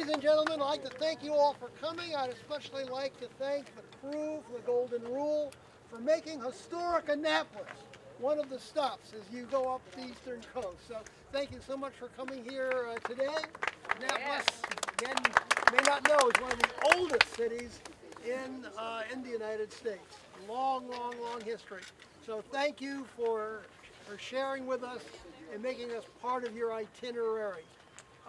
ladies and gentlemen, I'd like to thank you all for coming. I'd especially like to thank the crew from the Golden Rule for making historic Annapolis one of the stops as you go up the eastern coast. So thank you so much for coming here uh, today. Annapolis, again, you may not know, is one of the oldest cities in, uh, in the United States. Long, long, long history. So thank you for, for sharing with us and making us part of your itinerary.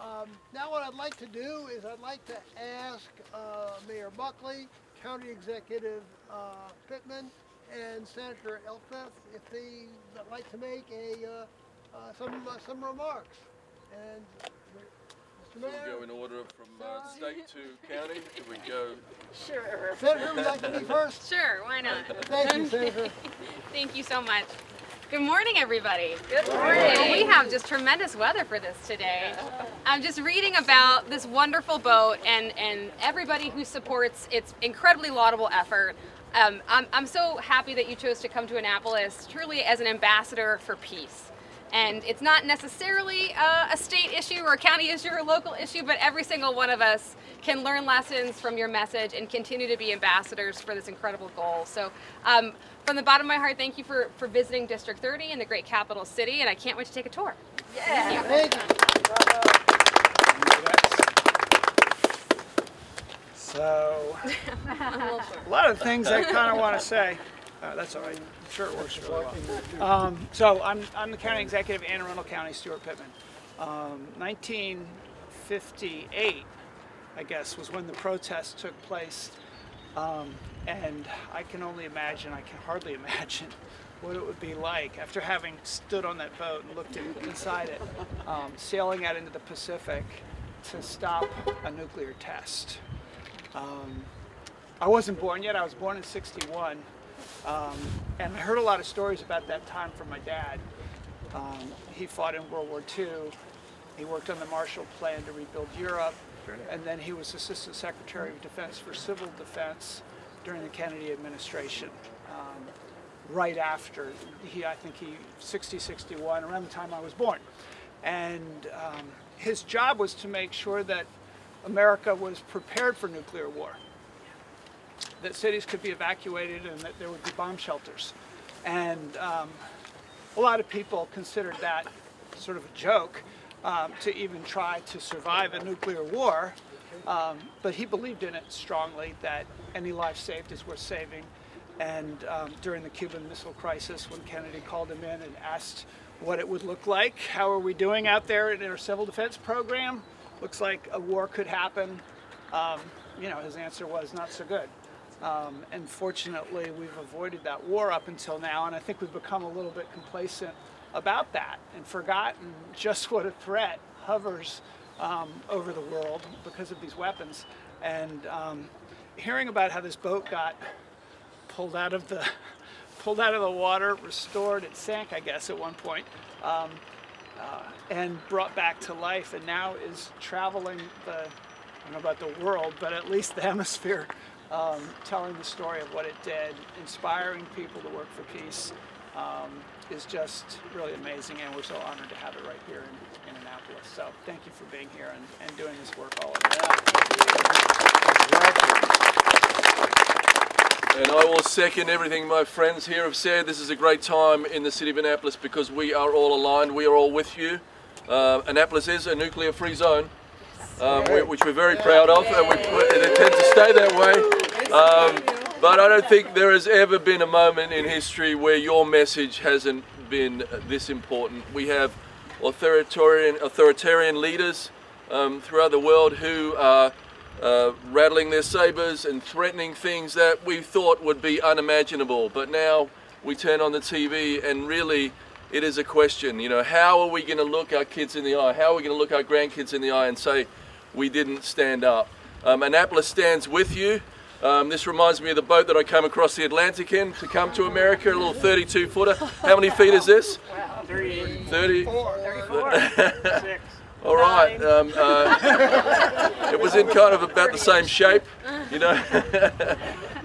Um, now what I'd like to do is I'd like to ask uh, Mayor Buckley, County Executive uh, Pittman, and Senator Elfreth if they would like to make a uh, uh, some uh, some remarks. And Mr. So Mayor, we go in order from uh, state to county. Do we go? Sure. Senator, would you like to be first? Sure, why not? Thank you, Senator. Thank you so much. Good morning, everybody. Good morning. We have just tremendous weather for this today. I'm just reading about this wonderful boat and, and everybody who supports its incredibly laudable effort. Um, I'm, I'm so happy that you chose to come to Annapolis truly as an ambassador for peace. And it's not necessarily uh, a state issue or a county issue or a local issue, but every single one of us can learn lessons from your message and continue to be ambassadors for this incredible goal. So um, from the bottom of my heart, thank you for, for visiting District 30 in the great capital city, and I can't wait to take a tour. Yeah. Thank you. So, a lot of things I kind of want to say. Uh, that's all right. I'm sure it works really well. Um, so, I'm, I'm the county executive of Anne Arundel County, Steuart Pittman. Um, 1958, I guess, was when the protest took place. Um, and I can only imagine, I can hardly imagine what it would be like after having stood on that boat and looked inside it, um, sailing out into the Pacific to stop a nuclear test. Um, I wasn't born yet. I was born in 61. Um, and I heard a lot of stories about that time from my dad. Um, he fought in World War II. He worked on the Marshall Plan to rebuild Europe. And then he was Assistant Secretary of Defense for Civil Defense during the Kennedy administration. Um, right after, he, I think he, 60, 61, around the time I was born. And um, his job was to make sure that America was prepared for nuclear war, that cities could be evacuated and that there would be bomb shelters. And um, a lot of people considered that sort of a joke um, to even try to survive a nuclear war. Um, but he believed in it strongly that any life saved is worth saving. And um, during the Cuban Missile Crisis, when Kennedy called him in and asked what it would look like, how are we doing out there in our civil defense program? Looks like a war could happen. Um, you know, his answer was not so good. Um, and fortunately, we've avoided that war up until now, and I think we've become a little bit complacent about that and forgotten just what a threat hovers um, over the world because of these weapons. And um, hearing about how this boat got pulled out of the pulled out of the water, restored, it sank, I guess, at one point, um, uh, and brought back to life, and now is traveling the I don't know about the world, but at least the hemisphere, um, telling the story of what it did, inspiring people to work for peace, um, is just really amazing, and we're so honored to have it right here in, in Annapolis. So thank you for being here and, and doing this work all of And I will second everything my friends here have said. This is a great time in the city of Annapolis because we are all aligned. We are all with you. Uh, Annapolis is a nuclear-free zone, um, which we're very proud of, and we, it intends to stay that way. Um, but I don't think there has ever been a moment in history where your message hasn't been this important. We have authoritarian, authoritarian leaders um, throughout the world who are uh, rattling their sabers and threatening things that we thought would be unimaginable. But now we turn on the TV and really it is a question. You know, how are we going to look our kids in the eye? How are we going to look our grandkids in the eye and say we didn't stand up? Um, Annapolis stands with you. Um, this reminds me of the boat that I came across the Atlantic in to come to America, a little 32 footer. How many feet is this? 30. 30. Six. All right. Um, uh, it was in kind of about the same shape, you know.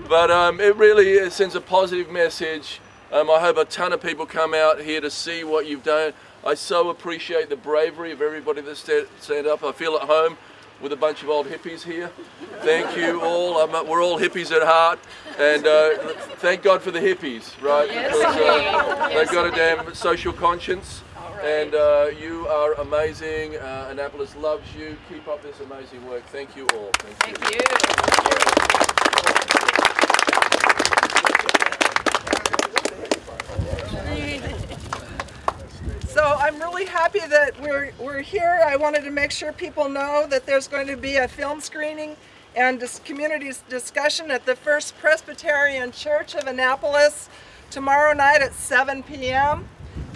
but um, it really sends a positive message. Um, I hope a ton of people come out here to see what you've done. I so appreciate the bravery of everybody that sta- stand up. I feel at home with a bunch of old hippies here. Thank you all. I'm, we're all hippies at heart, and uh, thank God for the hippies, right? Yes, Because, uh, they've got a damn social conscience, and uh, you are amazing. Uh, Annapolis loves you. Keep up this amazing work. Thank you all. Thank you. Thank you. So I'm really happy that we're, we're here. I wanted to make sure people know that there's going to be a film screening and this community discussion at the First Presbyterian Church of Annapolis tomorrow night at 7 p.m.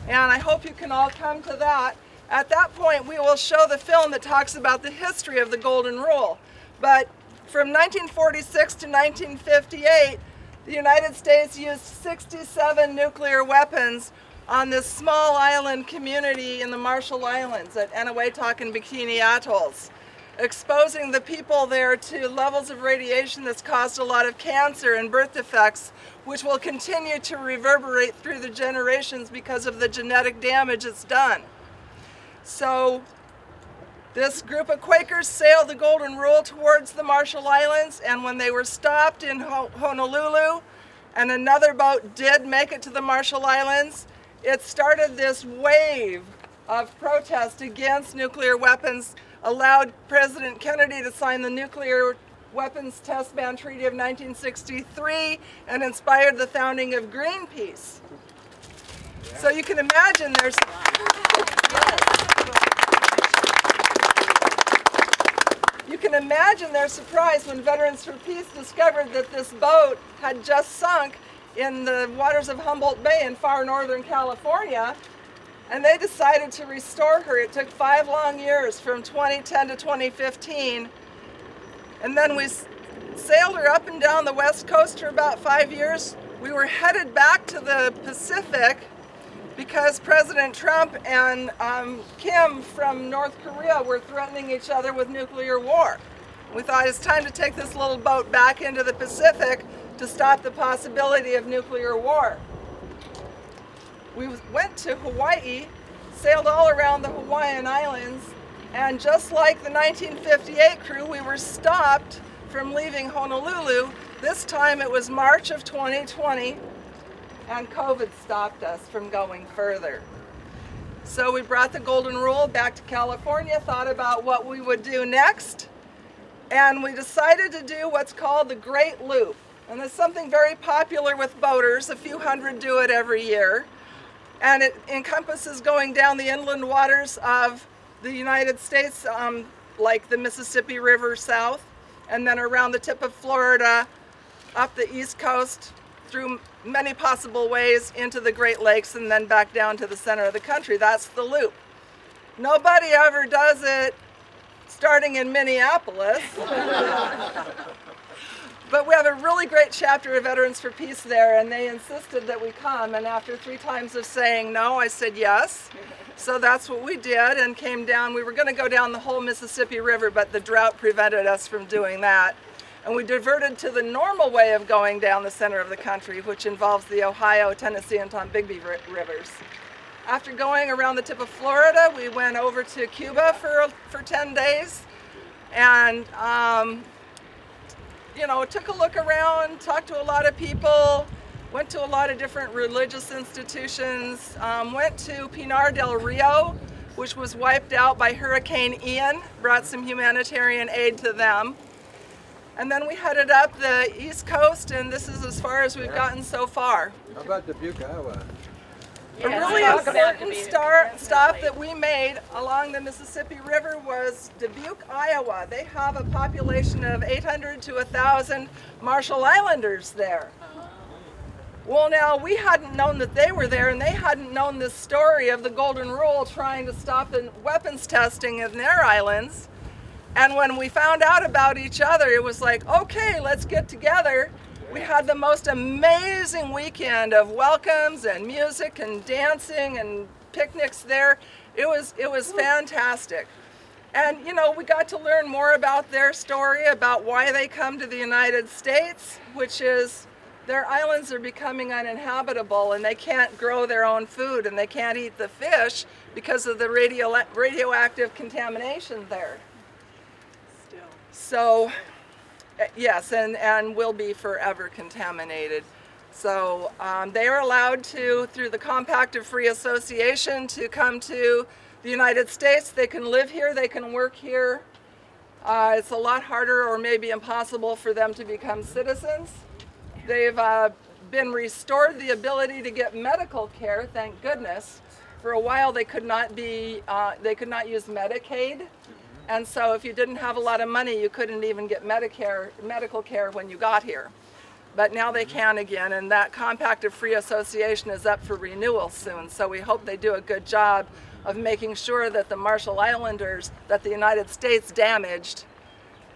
And I hope you can all come to that. At that point, we will show the film that talks about the history of the Golden Rule. But from 1946 to 1958, the United States used 67 nuclear weapons on this small island community in the Marshall Islands at Eniwetok and Bikini Atolls, exposing the people there to levels of radiation that's caused a lot of cancer and birth defects, which will continue to reverberate through the generations because of the genetic damage it's done. So this group of Quakers sailed the Golden Rule towards the Marshall Islands, and when they were stopped in Honolulu, and another boat did make it to the Marshall Islands, it started this wave of protest against nuclear weapons, allowed President Kennedy to sign the Nuclear Weapons Test Ban Treaty of 1963, and inspired the founding of Greenpeace. So you can imagine there's You can imagine their surprise when Veterans for Peace discovered that this boat had just sunk in the waters of Humboldt Bay in far northern California, and they decided to restore her. It took five long years from 2010 to 2015, and then we sailed her up and down the west coast for about five years. We were headed back to the Pacific because President Trump and um, Kim from North Korea were threatening each other with nuclear war. We thought it's time to take this little boat back into the Pacific to stop the possibility of nuclear war. We went to Hawaii, sailed all around the Hawaiian Islands, and just like the 1958 crew, we were stopped from leaving Honolulu. This time it was March of 2020, and COVID stopped us from going further. So we brought the Golden Rule back to California, thought about what we would do next, and we decided to do what's called the Great Loop. And it's something very popular with boaters. A few hundred do it every year. And it encompasses going down the inland waters of the United States, um, like the Mississippi River south, and then around the tip of Florida, up the east coast, through many possible ways into the Great Lakes, and then back down to the center of the country. That's the loop. Nobody ever does it starting in Minneapolis. But we have a really great chapter of Veterans for Peace there, and they insisted that we come. And after three times of saying no, I said yes. So that's what we did and came down. We were going to go down the whole Mississippi River, but the drought prevented us from doing that. And we diverted to the normal way of going down the center of the country, which involves the Ohio, Tennessee, and Tombigbee rivers. After going around the tip of Florida, we went over to Cuba for, for 10 days. And um, you know, took a look around, talked to a lot of people, went to a lot of different religious institutions, um, went to Pinar del Rio, which was wiped out by Hurricane Ian, brought some humanitarian aid to them. And then we headed up the east coast, and this is as far as we've gotten so far. How about Dubuque, Iowa? A really important start, stop that we made along the Mississippi River was Dubuque, Iowa. They have a population of 800 to 1,000 Marshall Islanders there. Well, now we hadn't known that they were there, and they hadn't known this story of the Golden Rule trying to stop the weapons testing in their islands. And when we found out about each other, it was like, okay, let's get together we had the most amazing weekend of welcomes and music and dancing and picnics there. It was, it was fantastic. And you know, we got to learn more about their story, about why they come to the United States, which is their islands are becoming uninhabitable and they can't grow their own food and they can't eat the fish because of the radio, radioactive contamination there. Still. So, yes, and, and will be forever contaminated. So um, they are allowed to, through the Compact of Free Association, to come to the United States. They can live here, they can work here. Uh, it's a lot harder or maybe impossible for them to become citizens. They've uh, been restored the ability to get medical care, thank goodness. For a while they could not be, uh, they could not use Medicaid. And so if you didn't have a lot of money, you couldn't even get Medicare, medical care when you got here. But now they mm-hmm. can again, and that Compact of Free Association is up for renewal soon. So we hope they do a good job of making sure that the Marshall Islanders that the United States damaged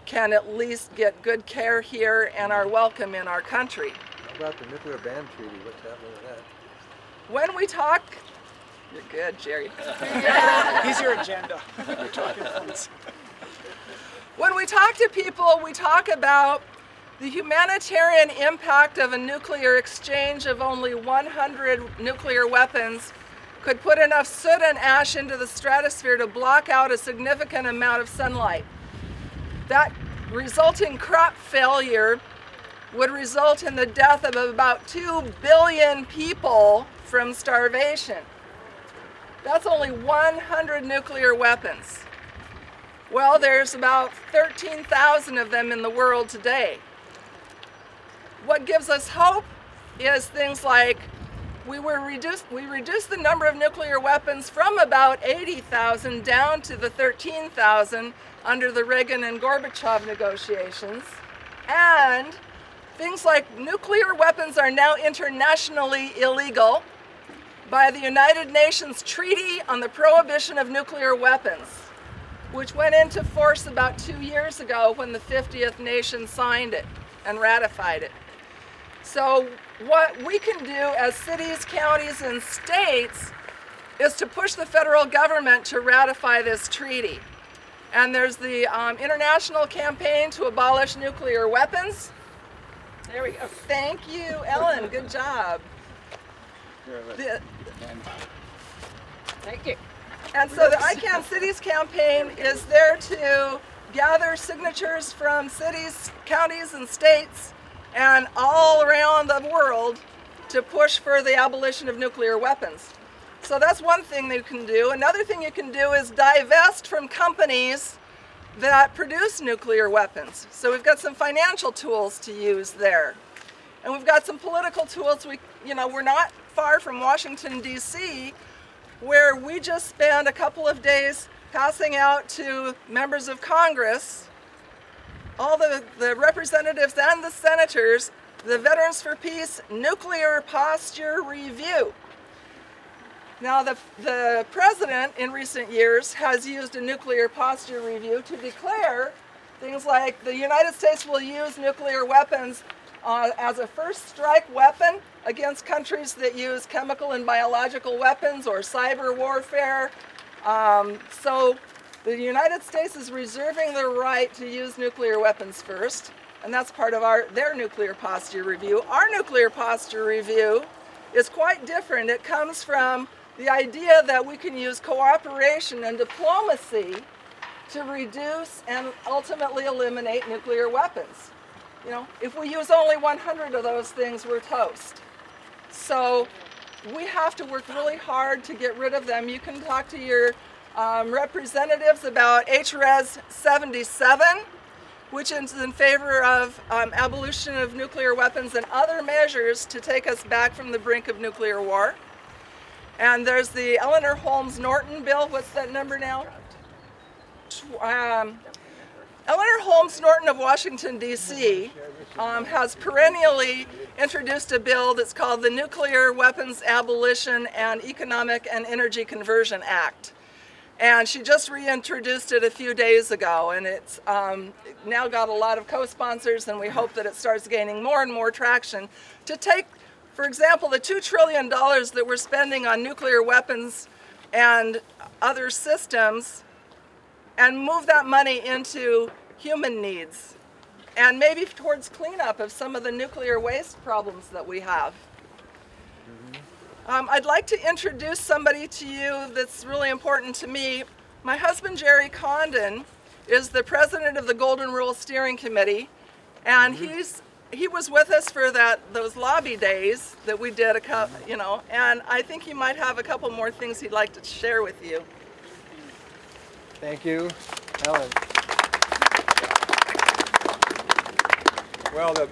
can at least get good care here and are welcome in our country. How about the nuclear ban treaty? What's happening with that? When we talk, you're good, Gerry. He's your agenda. You're talking points. When we talk to people, we talk about the humanitarian impact of a nuclear exchange of only 100 nuclear weapons could put enough soot and ash into the stratosphere to block out a significant amount of sunlight. That resulting crop failure would result in the death of about 2 billion people from starvation. That's only 100 nuclear weapons. Well, there's about 13,000 of them in the world today. What gives us hope is things like we were reduced we reduced the number of nuclear weapons from about 80,000 down to the 13,000 under the Reagan and Gorbachev negotiations. And things like nuclear weapons are now internationally illegal by the United Nations Treaty on the Prohibition of Nuclear Weapons, which went into force about two years ago when the 50th nation signed it and ratified it. So what we can do as cities, counties, and states is to push the federal government to ratify this treaty. And there's the um, international campaign to abolish nuclear weapons. There we go. Thank you, Ellen. Good job. The- Thank you. and so the ICAN Cities campaign is there to gather signatures from cities, counties, and states and all around the world to push for the abolition of nuclear weapons. So that's one thing you can do. Another thing you can do is divest from companies that produce nuclear weapons. So we've got some financial tools to use there. And we've got some political tools. We, you know, we're not far from Washington, D.C., where we just spent a couple of days passing out to members of Congress, all the, the representatives and the senators, the Veterans for Peace Nuclear Posture Review. Now, the, the president in recent years has used a nuclear posture review to declare things like the United States will use nuclear weapons uh, as a first strike weapon against countries that use chemical and biological weapons or cyber warfare. Um, so the United States is reserving the right to use nuclear weapons first, and that's part of our their nuclear posture review. Our nuclear posture review is quite different. It comes from the idea that we can use cooperation and diplomacy to reduce and ultimately eliminate nuclear weapons. You know, if we use only 100 of those things, we're toast. So we have to work really hard to get rid of them. You can talk to your um, representatives about HRES 77, which is in favor of um, abolition of nuclear weapons and other measures to take us back from the brink of nuclear war. And there's the Eleanor Holmes Norton bill. What's that number now? Um, Eleanor Holmes Norton of Washington, D.C., um, has perennially introduced a bill that's called the Nuclear Weapons Abolition and Economic and Energy Conversion Act. And she just reintroduced it a few days ago, and it's um, now got a lot of co sponsors, and we hope that it starts gaining more and more traction to take, for example, the $2 trillion that we're spending on nuclear weapons and other systems and move that money into human needs and maybe towards cleanup of some of the nuclear waste problems that we have. Um, I'd like to introduce somebody to you that's really important to me. My husband, Gerry Condon, is the president of the Golden Rule Steering Committee, and he's he was with us for that those lobby days that we did a couple, you know, and I think he might have a couple more things he'd like to share with you. Thank you, Helen. Well, the,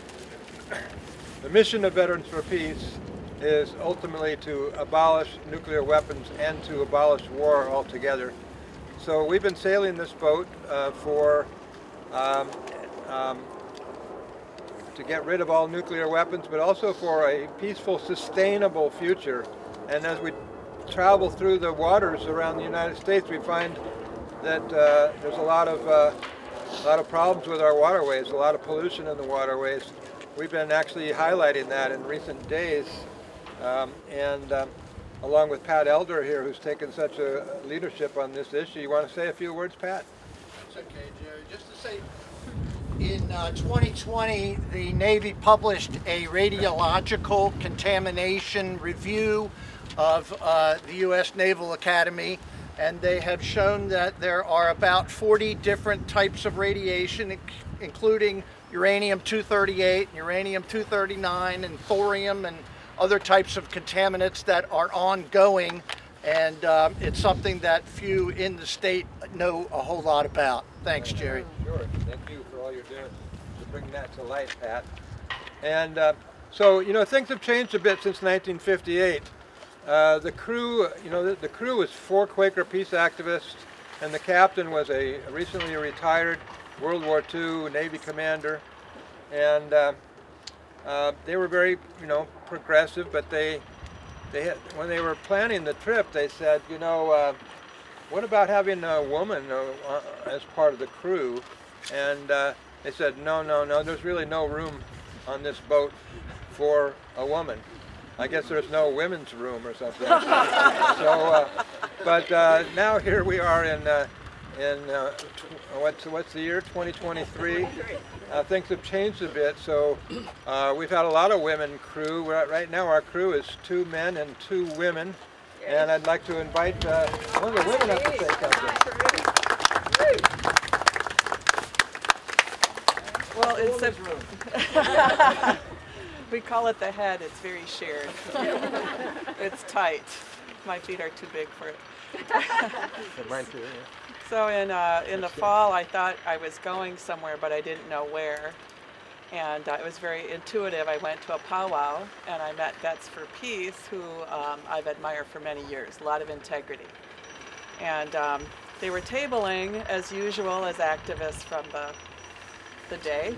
the mission of Veterans for Peace is ultimately to abolish nuclear weapons and to abolish war altogether. So we've been sailing this boat uh, for um, um, to get rid of all nuclear weapons, but also for a peaceful, sustainable future. And as we travel through the waters around the United States, we find that uh, there's a lot of uh, a lot of problems with our waterways, a lot of pollution in the waterways. We've been actually highlighting that in recent days, um, and um, along with Pat Elder here, who's taken such a leadership on this issue. You want to say a few words, Pat? It's okay, Gerry. Just to say, in uh, 2020, the Navy published a radiological contamination review of uh, the U.S. Naval Academy, and they have shown that there are about 40 different types of radiation, including uranium-238, uranium-239, and thorium, and other types of contaminants that are ongoing. And um, it's something that few in the state know a whole lot about. Thanks, Gerry. Sure. Thank you for all you're doing to bring that to light, Pat. And uh, so, you know, things have changed a bit since 1958. Uh, the crew, you know, the, the crew was four Quaker peace activists, and the captain was a recently retired World War II Navy commander. And uh, uh, they were very, you know, progressive, but they, they had, when they were planning the trip, they said, you know, uh, what about having a woman uh, as part of the crew? And they said, no, no, no, there's really no room on this boat for a woman. I guess there's no women's room or something. so, uh, but uh, now here we are in uh, in uh, tw- what's what's the year 2023. Uh, things have changed a bit, so uh, we've had a lot of women crew. We're at, right now, our crew is two men and two women, and I'd like to invite uh, one of the women up to say something. Well, it's a, we call it the head. It's very shared. it's tight. My feet are too big for it. Mine too. yeah. So in uh, in the fall, I thought I was going somewhere, but I didn't know where. And uh, it was very intuitive. I went to a powwow, and I met Vets for Peace, who um, I've admired for many years. A lot of integrity. And um, they were tabling as usual as activists from the the day.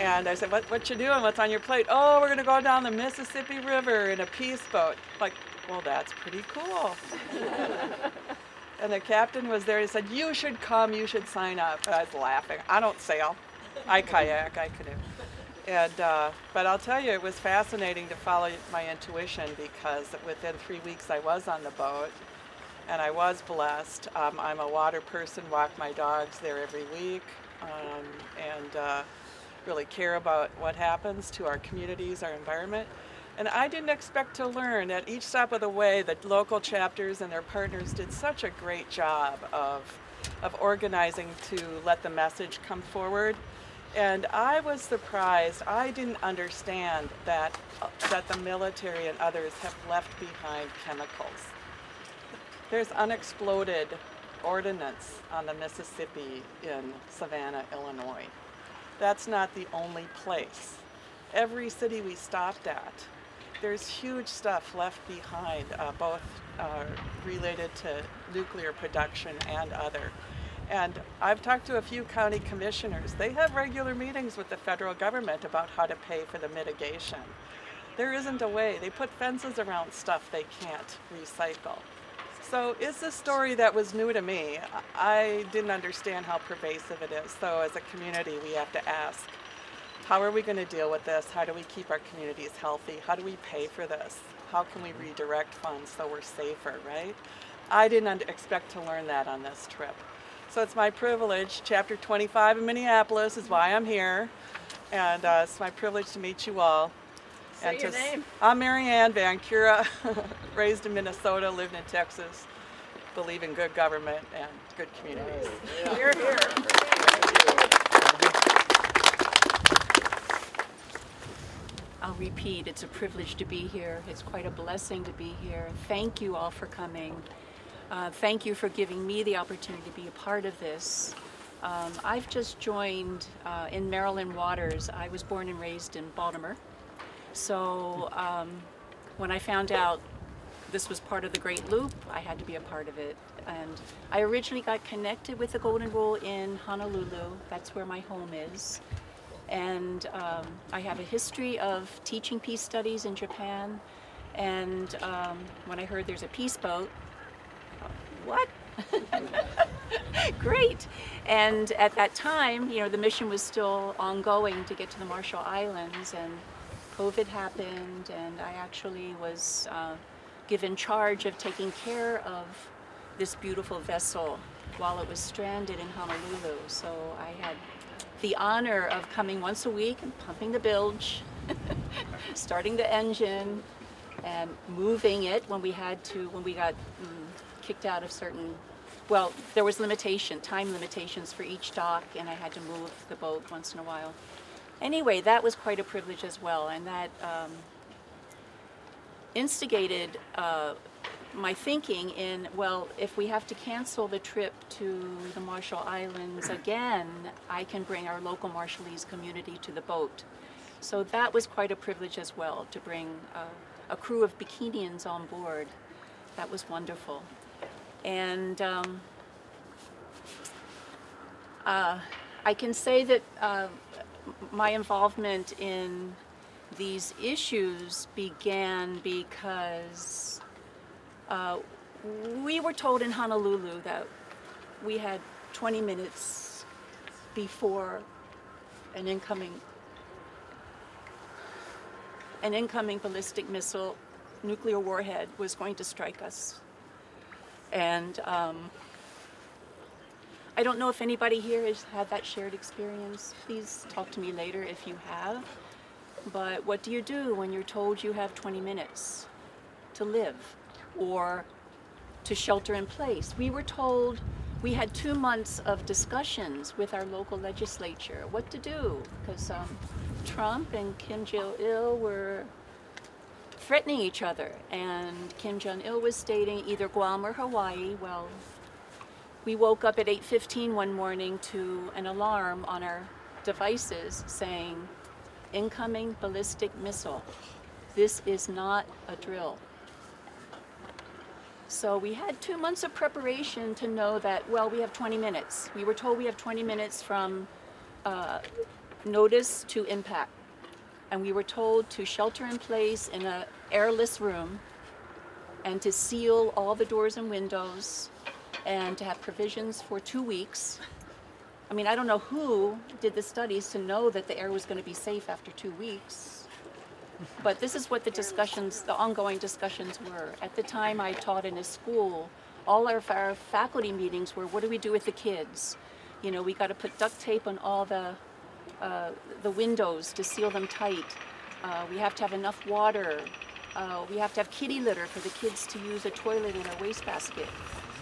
And I said, what, what you doing? What's on your plate? Oh, we're going to go down the Mississippi River in a peace boat. Like, well, that's pretty cool. and the captain was there. He said, you should come. You should sign up. And I was laughing. I don't sail. I kayak. I canoe. And, uh, but I'll tell you, it was fascinating to follow my intuition because within three weeks I was on the boat and I was blessed. Um, I'm a water person, walk my dogs there every week, um, and uh, really care about what happens to our communities, our environment. And I didn't expect to learn at each step of the way that local chapters and their partners did such a great job of, of organizing to let the message come forward. And I was surprised. I didn't understand that, that the military and others have left behind chemicals. There's unexploded ordnance on the Mississippi in Savannah, Illinois. That's not the only place. Every city we stopped at, there's huge stuff left behind, uh, both uh, related to nuclear production and other. And I've talked to a few county commissioners. They have regular meetings with the federal government about how to pay for the mitigation. There isn't a way. They put fences around stuff they can't recycle. So it's a story that was new to me. I didn't understand how pervasive it is. So as a community, we have to ask, how are we going to deal with this? How do we keep our communities healthy? How do we pay for this? How can we redirect funds so we're safer, right? I didn't expect to learn that on this trip. So it's my privilege. Chapter 25 in Minneapolis is why I'm here. And uh, it's my privilege to meet you all. Say your to name. I'm Marianne Van Cura, raised in Minnesota, lived in Texas. believe in good government and good communities. Here, here. I'll repeat, it's a privilege to be here. It's quite a blessing to be here. Thank you all for coming. Uh, thank you for giving me the opportunity to be a part of this. Um, I've just joined uh, in Maryland Waters. I was born and raised in Baltimore. So um, when I found out this was part of the Great Loop, I had to be a part of it. And I originally got connected with the Golden Rule in Honolulu. That's where my home is. And um, I have a history of teaching peace studies in Japan. And um, when I heard there's a peace boat, what? Great. And at that time, you know, the mission was still ongoing to get to the Marshall Islands, and COVID happened, and I actually was uh, given charge of taking care of this beautiful vessel while it was stranded in Honolulu. So I had the honor of coming once a week and pumping the bilge, starting the engine, and moving it when we had to, when we got mm, kicked out of certain, well, there was limitation, time limitations for each dock, and I had to move the boat once in a while. Anyway, that was quite a privilege as well, and that um, instigated uh, my thinking in, well, if we have to cancel the trip to the Marshall Islands again, I can bring our local Marshallese community to the boat. So that was quite a privilege as well, to bring uh, a crew of Bikinians on board. That was wonderful. And um, uh, I can say that uh, my involvement in these issues began because uh, we were told in Honolulu that we had 20 minutes before an incoming an incoming ballistic missile nuclear warhead was going to strike us. And um, I don't know if anybody here has had that shared experience. Please talk to me later if you have. But what do you do when you're told you have 20 minutes to live or to shelter in place? We were told we had two months of discussions with our local legislature what to do because um, Trump and Kim Jong Il were threatening each other, and Kim Jong Il was stating either Guam or Hawaii. Well, we woke up at 8:15 one morning to an alarm on our devices saying incoming ballistic missile. This is not a drill. So we had two months of preparation to know that, well, we have 20 minutes. We were told we have 20 minutes from uh, notice to impact. And we were told to shelter in place in an airless room and to seal all the doors and windows and to have provisions for two weeks. I mean, I don't know who did the studies to know that the air was going to be safe after two weeks. But this is what the discussions, the ongoing discussions were. At the time I taught in a school, all of our faculty meetings were, what do we do with the kids? You know, we got to put duct tape on all the, uh, the windows to seal them tight. Uh, we have to have enough water. Uh, we have to have kitty litter for the kids to use a toilet in a wastebasket.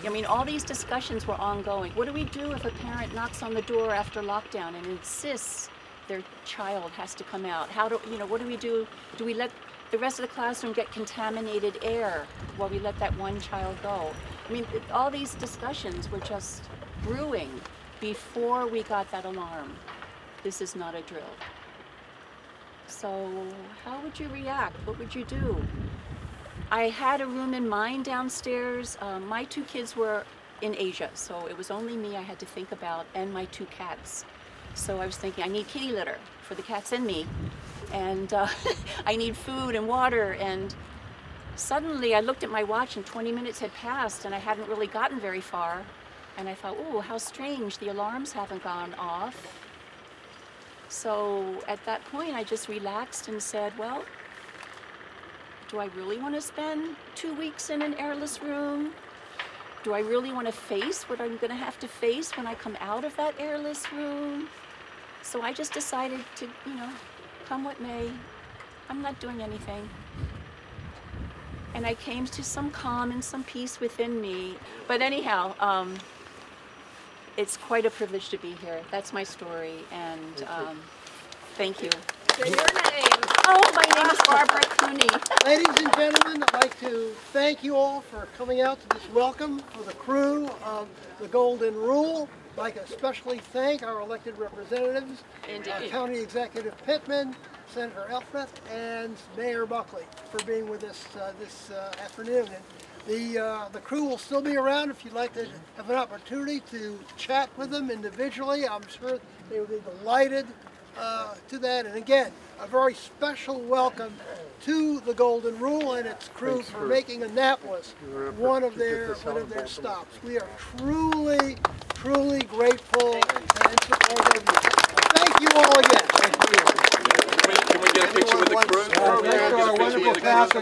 I mean, all these discussions were ongoing. What do we do if a parent knocks on the door after lockdown and insists their child has to come out? How do, you know, what do we do? Do we let the rest of the classroom get contaminated air while we let that one child go? I mean, all these discussions were just brewing before we got that alarm. This is not a drill. So how would you react? What would you do? I had a room in mind downstairs. Um, my two kids were in Asia, so it was only me I had to think about and my two cats. So I was thinking, I need kitty litter for the cats and me. And uh, I need food and water. And suddenly I looked at my watch and 20 minutes had passed and I hadn't really gotten very far. And I thought, oh, how strange, the alarms haven't gone off. So at that point, I just relaxed and said, well, do I really want to spend two weeks in an airless room? Do I really want to face what I'm going to have to face when I come out of that airless room? So I just decided to, you know, come what may, I'm not doing anything. and I came to some calm and some peace within me. But anyhow, um, it's quite a privilege to be here. That's my story, and um, thank you. Say your name. Oh, my name is Barbara Cooney. Ladies and gentlemen, I'd like to thank you all for coming out to this welcome for the crew of the Golden Rule. I'd like to especially thank our elected representatives, uh, County Executive Pittman, Senator Elfreth, and Mayor Buckley for being with us uh, this uh, afternoon. And the, uh, the crew will still be around if you'd like to have an opportunity to chat with them individually. I'm sure they would be delighted uh, to that. And again, a very special welcome to the Golden Rule and its crew for making Annapolis one of their one of their stops. We are truly, truly grateful and supportive of you. Thank you all again. Can we, can we get a picture with the crew? Thanks to our wonderful cast of